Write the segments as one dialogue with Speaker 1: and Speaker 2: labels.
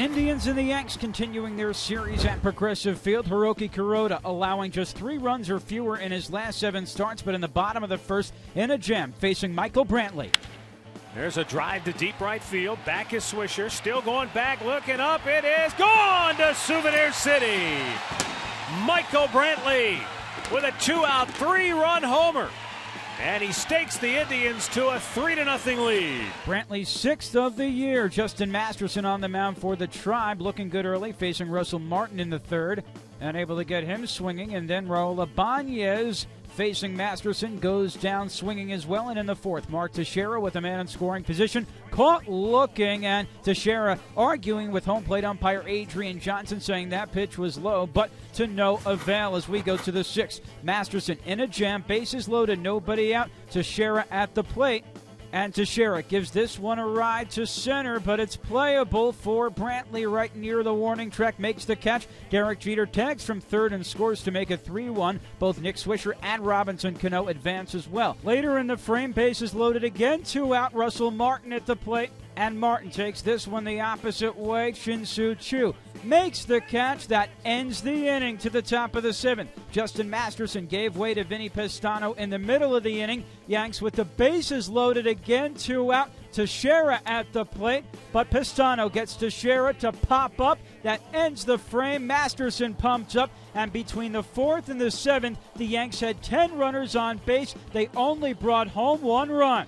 Speaker 1: Indians and the Yanks continuing their series at Progressive Field. Hiroki Kuroda allowing just three runs or fewer in his last seven starts, but in the bottom of the first in a jam facing Michael Brantley.
Speaker 2: There's a drive to deep right field. Back is Swisher. Still going back, looking up. It is gone to Souvenir City. Michael Brantley with a two out, three run homer. And he stakes the Indians to a 3 to nothing lead.
Speaker 1: Brantley's sixth of the year. Justin Masterson on the mound for the Tribe, looking good early, facing Russell Martin in the third. Unable to get him swinging. And then Raul Ibanez facing Masterson goes down swinging as well. And in the fourth, Mark Teixeira with a man in scoring position, caught looking, and Teixeira arguing with home plate umpire Adrian Johnson, saying that pitch was low, but to no avail as we go to the sixth. Masterson in a jam, bases loaded, nobody out. Teixeira at the plate. And Teixeira gives this one a ride to center, but it's playable for Brantley right near the warning track. Makes the catch. Derek Jeter tags from third and scores to make it 3 1. Both Nick Swisher and Robinson Cano advance as well. Later in the frame, bases loaded again. Two out. Russell Martin at the plate. And Martin takes this one the opposite way. Shin-Soo Choo makes the catch that ends the inning to the top of the seventh. Justin Masterson gave way to Vinnie Pestano in the middle of the inning. Yanks with the bases loaded again, two out. Teixeira at the plate, but Pestano gets Teixeira to pop up. That ends the frame. Masterson pumps up, and between the fourth and the seventh, the Yanks had 10 runners on base. They only brought home one run.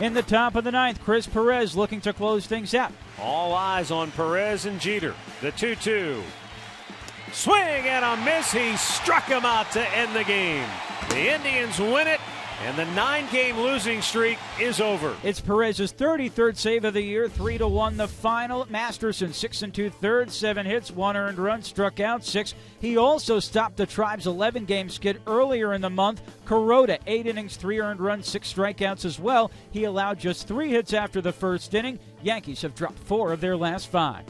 Speaker 1: In the top of the ninth, Chris Perez looking to close things out.
Speaker 2: All eyes on Perez and Jeter. The 2 2. Swing and a miss. He struck him out to end the game. The Indians win it and the nine-game losing streak is over.
Speaker 1: It's Perez's 33rd save of the year, three to one. The final. Masterson six and two thirds, seven hits, one earned run, struck out six. He also stopped the Tribe's 11-game skid earlier in the month. Kuroda eight innings, three earned runs, six strikeouts as well. He allowed just three hits after the first inning. Yankees have dropped four of their last five.